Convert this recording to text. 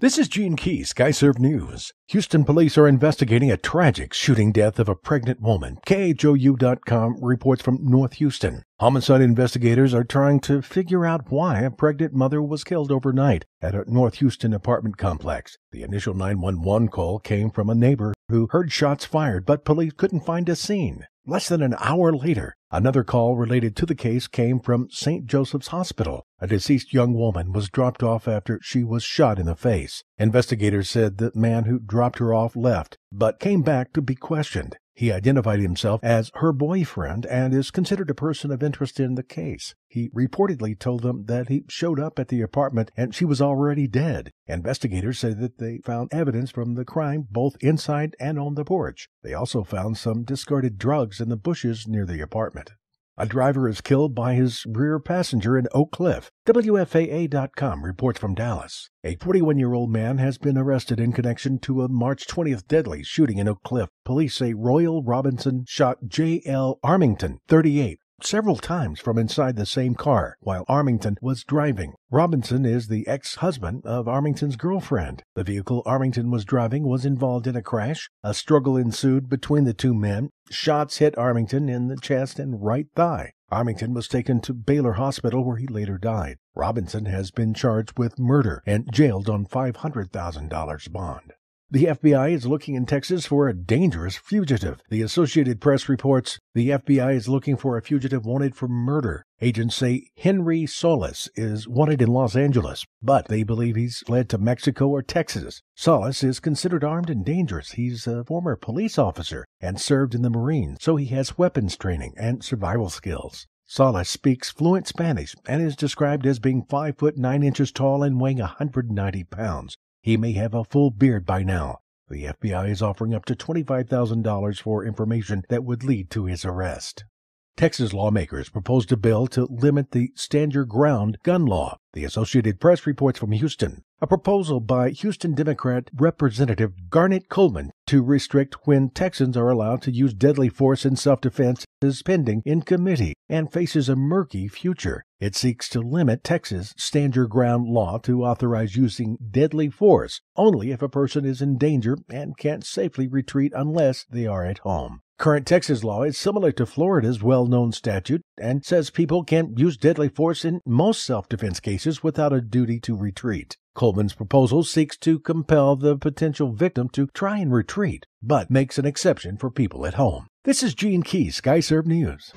This is Gene Key, SkyServe News. Houston police are investigating a tragic shooting death of a pregnant woman. KHOU.com reports from North Houston. Homicide investigators are trying to figure out why a pregnant mother was killed overnight at a North Houston apartment complex. The initial 911 call came from a neighbor who heard shots fired, but police couldn't find a scene. Less than an hour later, another call related to the case came from St. Joseph's Hospital. A deceased young woman was dropped off after she was shot in the face. Investigators said the man who dropped her off left, but came back to be questioned. He identified himself as her boyfriend and is considered a person of interest in the case. He reportedly told them that he showed up at the apartment and she was already dead. Investigators say that they found evidence from the crime both inside and on the porch. They also found some discarded drugs in the bushes near the apartment. A driver is killed by his rear passenger in Oak Cliff. WFAA.com reports from Dallas. A 41 year old man has been arrested in connection to a March 20th deadly shooting in Oak Cliff. Police say Royal Robinson shot J.L. Armington, 38, several times from inside the same car while Armington was driving. Robinson is the ex husband of Armington's girlfriend. The vehicle Armington was driving was involved in a crash. A struggle ensued between the two men. Shots hit Armington in the chest and right thigh. Armington was taken to Baylor Hospital where he later died. Robinson has been charged with murder and jailed on $500,000 bond. The FBI is looking in Texas for a dangerous fugitive. The Associated Press reports the FBI is looking for a fugitive wanted for murder. Agents say Henry Solis is wanted in Los Angeles, but they believe he's fled to Mexico or Texas. Solis is considered armed and dangerous. He's a former police officer and served in the Marines, so he has weapons training and survival skills. Solis speaks fluent Spanish and is described as being 5 foot 9 inches tall and weighing 190 pounds. He may have a full beard by now. The FBI is offering up to $25,000 for information that would lead to his arrest. Texas lawmakers proposed a bill to limit the stand your ground gun law. The Associated Press reports from Houston. A proposal by Houston Democrat Representative Garnet Coleman to restrict when Texans are allowed to use deadly force in self defense is pending in committee and faces a murky future. It seeks to limit Texas stand your ground law to authorize using deadly force only if a person is in danger and can't safely retreat unless they are at home. Current Texas law is similar to Florida's well known statute and says people can use deadly force in most self defense cases without a duty to retreat. Coleman's proposal seeks to compel the potential victim to try and retreat, but makes an exception for people at home. This is Gene Key, SkyServe News.